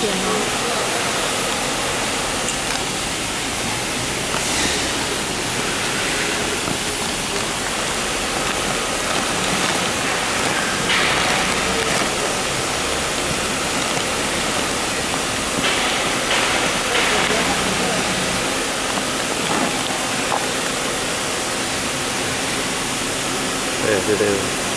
点。对对对。